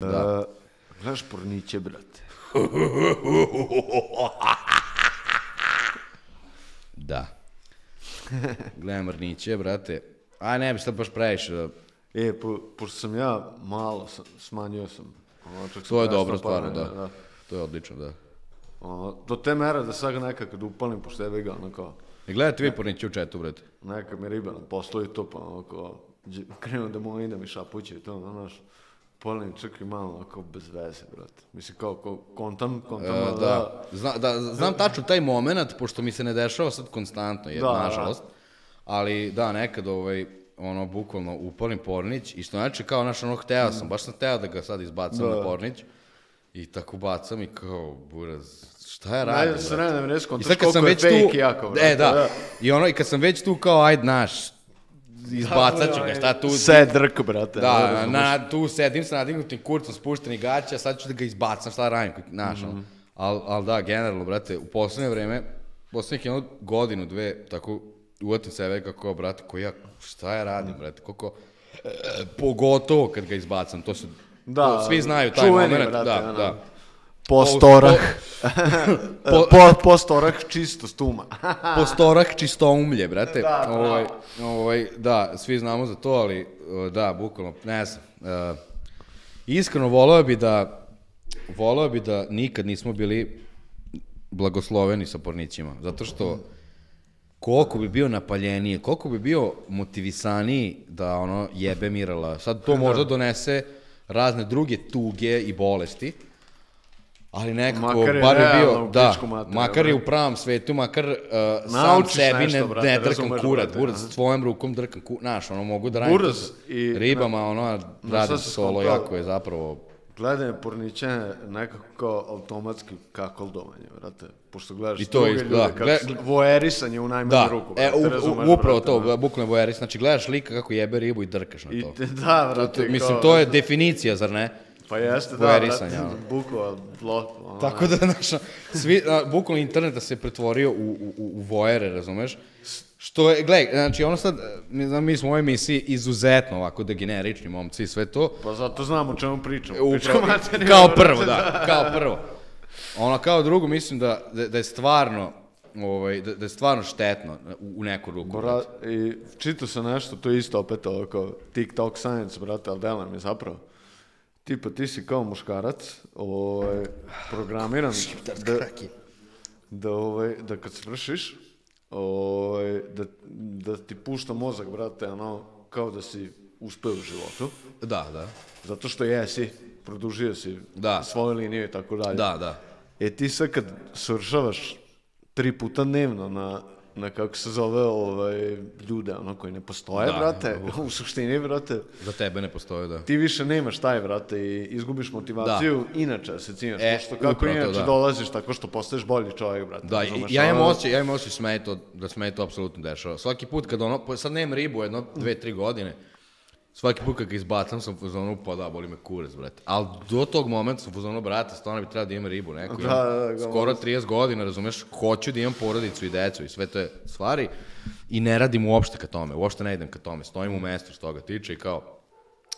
Da. Gledaš porniće, brate. Da. Gledam Rniće, brate. Aj, ne sad baš previše. da- E, po, pošto sam ja malo, sam, smanjio sam. Ono, čak To je dobro, stvarno, paljenje, da. To je odlično, da. Ono, do te mere da sad ga nekad kad upalim, pošto je ga, ono kao, I gledate vi Porniće u četu, brate. neka mi riba na poslu i to, pa ono kao, krenu da mu ide mi šapuće i to, ono, znaš, palim čak i malo, onako, bez veze, brate. Mislim, kao, ko, kontam, kontam, E, da, da, Zna, da, znam tačno taj moment, pošto mi se ne dešava sad konstantno, je, Da, da. nažalost. Ali da, nekad ovaj, ono, bukvalno upalim pornić i što znači kao, naš ono, hteo sam, baš sam hteo da ga sad izbacam Da. na pornić. I tako bacam i kao, buraz, šta ja radim? Brate? se ne, ne, ne, I skontaš sad kad sam koliko je već fake tu, jako, brate. e, da. I ono, i kad sam već tu kao, ajde, naš, izbacat ću ga, šta tu, Sve drk, brate. Da, na, tu sedim sa nadignutim kurcom, spušteni gaća, sad ću da ga izbacam, šta da radim, znaš, Mhm. ono. Al, al da, generalno, brate, u poslednje vreme, poslednjih jednu godinu, dve, tako, uvatim sebe kako, brate, ko ja, šta ja radim, brate, koliko, e, pogotovo kad ga izbacam, to su, Da, to svi znaju taj čuveni, moment, brate, da, ono. da. Postorah. Po- po, postorah čisto stuma. Postorak čistoumlje, brate. Da, bravo. ovaj, ovaj, da, svi znamo za to, ali da, bukvalno, ne znam. Uh, iskreno voleo bi da voleo bi da nikad nismo bili blagosloveni sa pornićima, zato što koliko bi bio napaljeniji, koliko bi bio motivisaniji da ono jebe Mirala. Sad to možda donese razne druge tuge i bolesti, ali nekako, Makar je bar je bio, da, materiju, makar je u brate. pravom svetu, makar uh, sam sebi nešto, ne, brate, ne drkam kurat, brate, buraz aha. svojom rukom drkam kurat, znaš, ono, mogu da radim to sa i- ribama, ono, radim solo, skontao. jako je zapravo, Gledanje pornića je nekako kao automatski kakoldovanje, brate. Pošto gledaš I to ljude, da. kako Gled- voerisanje u najmanju da, ruku, e, brate, u, razumeš, upravo brate, to, bukvalno vojeris, znači gledaš lika kako jebe ribu i drkaš na I to. te, da, To- brate, mislim, kao- to je definicija, zar ne? Pa jeste, da, ono. bukva, blo, ono, Tako da, znaš, svi, bukvalno interneta se pretvorio u, u, u, u vojere, razumeš? Što je, gledaj, znači ono sad, mi, znam, mi smo u ovoj emisiji izuzetno ovako degenerični momci i sve to. Pa zato znam o čemu pričam. Upravo, Pričam materiju, kao prvo, da, kao prvo. Ono, kao drugo, mislim da, da, da je stvarno, ovaj, da, da je stvarno štetno u, u neku ruku. Bora, I čitao sam nešto, to je isto opet ovo kao TikTok science, brate, ali dela mi zapravo. Tipa, ti si kao muškarac, ovaj, programiran da, da, ovaj, da kad svršiš, ovaj, da, da ti pušta mozak, brate, ono, kao da si uspeo u životu. Da, da. Zato što jesi, produžio si Da. svoju liniju i tako dalje. Da, da. E ti sad kad svršavaš tri puta dnevno na, na kako se zove ovaj, ljude ono koji ne postoje, Da, brate, u suštini, brate, Za tebe ne postoje, da. ti više nemaš taj, brate, i izgubiš motivaciju inače da se cimaš, E, pošto kako upravo inače da. dolaziš tako što postaješ bolji čovjek, brate. Da, i- ja imam osjećaj, ja imam osjećaj da se meni to, da se meni to apsolutno dešava. Svaki put kad ono, sad nemam ribu jedno, dve, tri godine, svaki put kad ga izbacam sam u fazonu, pa da, boli me kurac, brate. Ali do tog momenta sam u fazonu, brate, stvarno bi trebao da imam ribu neku. Da, da, da, ga skoro 30 godina, razumeš, hoću da imam porodicu i decu i sve te stvari i ne radim uopšte ka tome, uopšte ne idem ka tome, stojim u mestu što toga tiče i kao,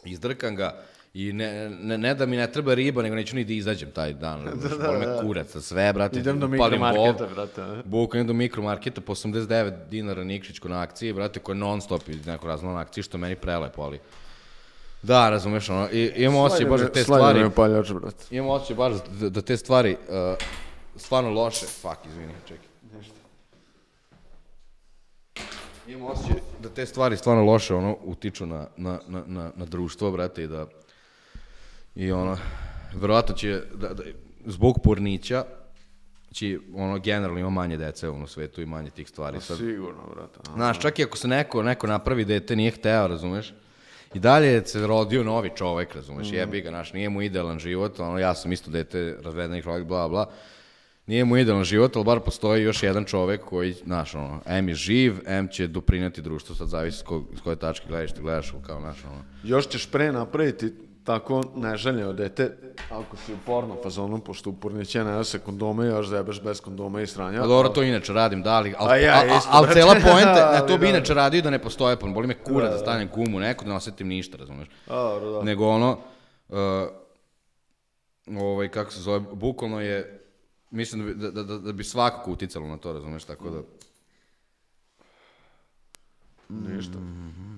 izdrkam ga i ne, ne, ne da mi ne treba riba, nego neću ni da izađem taj dan. Da, da, boli me kurac, sa sve, brate. Idem do mikromarketa, brate? Bukvalno do mikromarketa po 89 dinara Nikšić kod na akciji, brate, koja je non stop iz nekog razloga na akciji, što meni prelepo, ali... Da, razumeš, ono, i, imam osjećaj baš da te stvari, je paljač, brate. imam osjećaj baš da, da te stvari uh, stvarno loše, fuck, izvini, čekaj. Imam osjećaj da te stvari stvarno loše, ono, utiču na, na, na, na, na društvo, brate, i da, i ono, verovatno će, da, da, zbog pornića, će, ono, generalno ima manje dece u svetu i manje tih stvari. Sad, Sigurno, brate. Znaš, čak i ako se neko, neko napravi dete, nije hteo, razumeš? I dalje se rodio novi čovek, razumeš, jebi ga, znaš, nije mu idealan život, ono, ja sam isto dete, razvedeni čovek, bla, bla, nije mu idealan život, ali bar postoji još jedan čovek koji, znaš, ono, M je živ, M će doprineti društvu, sad zavisi s, ko, s koje tačke gledaš, ti gledaš, kao, znaš, ono, Još ćeš pre napraviti Tako, neželjeno dete, ako si u porno fazonu, pošto uporniće ne se kondome, još zebaš bez kondoma i sranja. A dobro, to inače radim, da, ali, al, a ja, a, cela poenta, ja to bi da. inače radio da ne postoje porno, boli me kura da, da, da, da. stanem gumu neko, da ne osetim ništa, razumeš? A, dobro, da. Nego ono, uh, ovaj, kako se zove, bukvalno je, mislim da, da, da, da bi svakako uticalo na to, razumeš, tako da... Ništa. Mm -hmm.